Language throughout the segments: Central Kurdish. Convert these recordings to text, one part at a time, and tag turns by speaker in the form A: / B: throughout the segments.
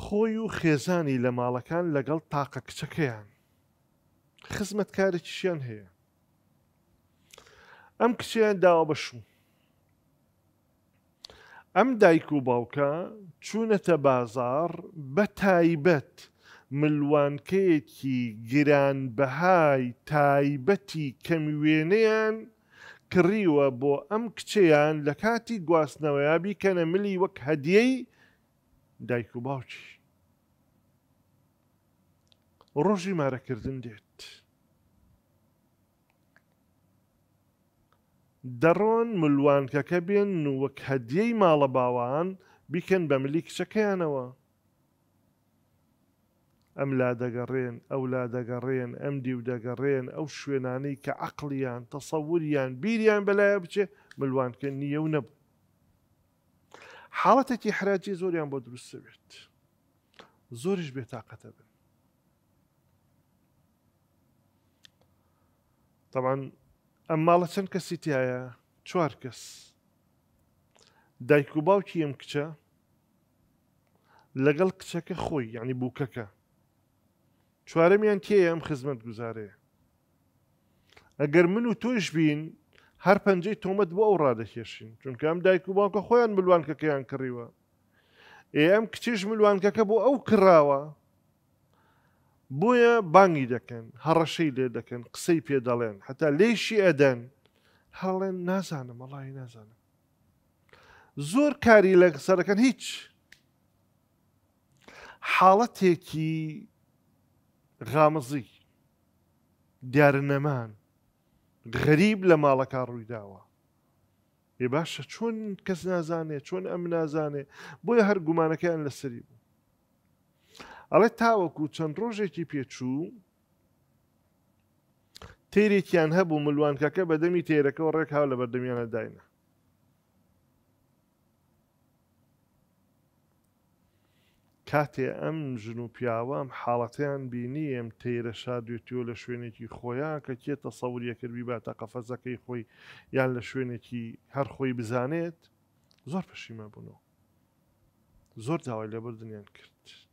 A: خۆی و خێزانی لە ماڵەکان لەگەڵ تاقە کچەکەیان خزمەتکارێکیشیان هەیە ئەم کچیان داوە بە شوو ئەم دایک و باوکە چوونەتە بازار بە تایبەت ملوانکەیەکی گرانبەهای تایبەتی کەم وێنەیان کڕیوە بۆ ئەم کچەیان لەکاتی گواستنەوەیا بیکەنە ملی وەک هەدیەی دایک و باوکی ڕۆژی مارەکردن دێت دەڕۆن ملوانکەکە بێن وەک هەدیەی ماڵە باوان بیکەن بە ملی کچەکەیانەوە ئەم لا دەگەڕێن، ئەو لا دەگەڕێن، ئەم دیو دەگەڕێن، ئەو شوێنانەی کە عەقڵیان، تەسەووریان، بیریان بە لایە بچێ، ملوانکە نییە و نەبوو. حاڵەتێکی حراجی زۆریان بۆ دروست دەبێت. زۆریش بێتاقەت دەبن. طبعا ئەم ماڵە چەند کەسی تایە؟ چوار کەس. دایک و باوکی ئەم کچە لەگەڵ کچەکە خۆی یانی بوکەکە چوارەمیان کێیە ئەم خزمەت گوزارەیە ئەگەر من و تۆیش بین هەر پەنجەی تۆمەت بۆ ئەو ڕادەکێشین چونکە ئەم دایک و باوکە خۆیان ملوانکەکەیان کڕیوە ئێ ئەم کچیش ملوانکەکە بۆ ئەو کراوە بۆیە بانگی دەکەن هەڕەشەی لێ دەکەن قسەی پێ دەڵێن هەتا لێشی ئەدەن هەڵێن نازانم مەڵی نازانم زۆر کاری لە سەرەکەن هیچ حاڵەتێکی غامزی دیارنەمان غەریب لە ماڵەکە ڕوویداوە ێ باشە چۆن کەس نازانێ چۆن ئەم نازانێ بۆیە هەر گومانەکەیان لەسەری بوو ئەڵێ تاوەکو چەند ڕۆژێکی پێچوو تیرێکیان هەبوو ملوانکەکە بە دەمی تێرەکە و ڕێک هاو لە بەردەمیانە داینە کاتێ ئەم ژن و پیاوەم حاڵەتیان بینیم تەیرە شادوێتیۆ لە شوێنێکی خۆیان کە کێ تەسەوریەکرد بیباتە قەفەزەکەی خۆی یان لە شوێنێکی هەر خۆی بزانێت زۆر پەشیمە بوونەوە زۆر داوای لەبردنیان کرد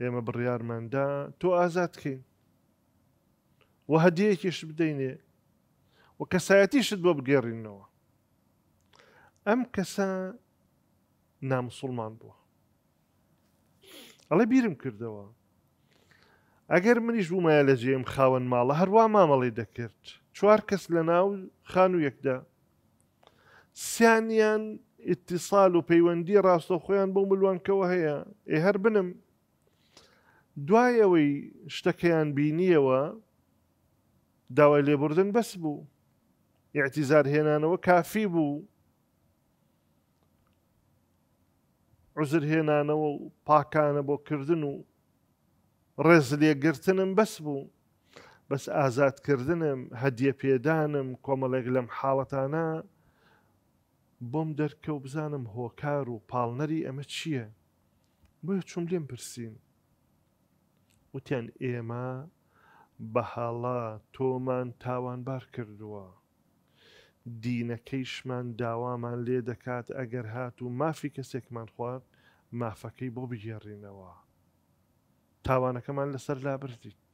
A: ئێمە بڕیارمان دا تۆ ئازاد کەین و هەدیەیەکیشت بدەینێ و کەسایەتیشت بۆ بگێڕینەوە ئەم کەسە نامسلمان بووە ئەڵێ بیرم کردەوە ئەگەر منیش بوومایە لە جێم خاوەن ماڵە هەروە مامەڵی دەکرد چوار کەس لە ناو خان و یەکدا سیانیان ئیتیصال و پەیوەندی ڕاستەوخۆیان بەو ملوانکەوە هەیە ئێ هەر بنم دوای ئەوەی شتەکەیان بینیەوە داوای لێبوردن بەس بوو ئاعتیزار هێنانەوە کافی بوو عزر هێنانەوە و پاکانە بۆ کردن و ڕێز لێگرتنم بەس بوو بەس ئازاد کردنم، هەدیە پێدانم، کۆمەڵێک لەم حاڵەتانە بۆم دەرکەوت بزانم هۆکار و پاڵنەری ئەمە چییە؟ بۆیە چووم لێم پرسین. وتیان ئێمە بە هەڵە تۆمان تاوانبار کردووە. دینەکەیشمان داوامان لێ دەکات ئەگەر هاتوو مافی کەسێکمان خوارد مافەکەی بۆ بگێڕینەوە. تاوانەکەمان لەسەر لابردیت.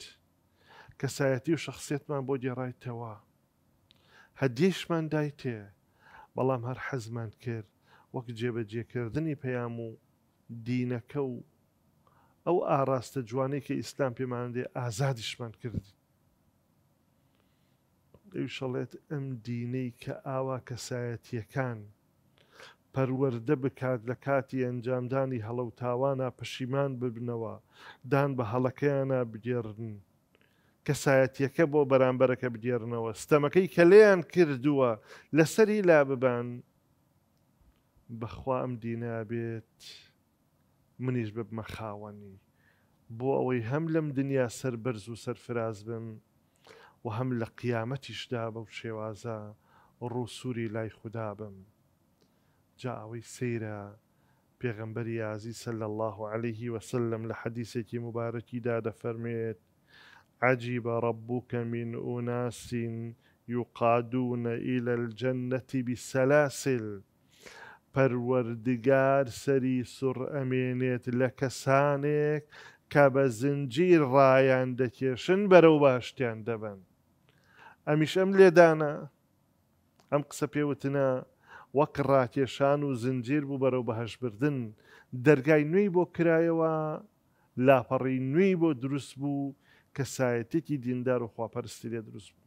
A: کەسایەتی و شەخسیەتمان بۆ گێڕایتەوە. هەدیەیشمان دایتێ، بەڵام هەر حەزمان کرد وەک جێبەجێکردنی پەیام و دینەکە و ئەو ئاڕاستە جوانەی کە ئیسلام پێمان دێ ئازادیشمان کردیت. ئەویش ئەڵێت ئەم دینەی کە ئاوا کەسایەتیەکان، پەروەردە بکات لە کاتی ئەنجامدانی هەڵە و تاوانا پەشیمان ببنەوە دان بە هەڵەکەیانا بگێڕن کەسایەتیەکە بۆ بەرامبەرەکە بگێڕنەوە ستەمەکەی کە لێیان کردووە لەسەری لاببان بەخوا ئەم دینە بێت منیش ببمە خاوەنی بۆ ئەوەی هەم لەم دنیا سەربەرز و سەرفراز بم و هەم لە قیامەتیشدا بەو شێوازە ڕوو سوری لای خودا بم جا ئەوەی سەیرە پێغەمبەری ئازیز صلی اللە علیە و سلم لە حەدیسێکی موبارەکیدا دەفەرموێت، عجب ربک من اناس یقادون الی الجنە بالسلاسل، پەروەردگار سەری سوڕ ئەمێنێت لە کەسانێک کە بە زنجیر ڕایان دەکێشن بەرەو باشتیان دەبەن ئەمیش ئەم لێدانە ئەم قسە پێوتنە وەک ڕاکێشان و زنجیر بوو بەرەو بەهەشبردن دەرگای نوێی بۆ کرایەوە لاپەڕەی نوێی بۆ دروست بوو و کەسایەتیەکی دیندار و خواپەرستی لێ دروست بوو.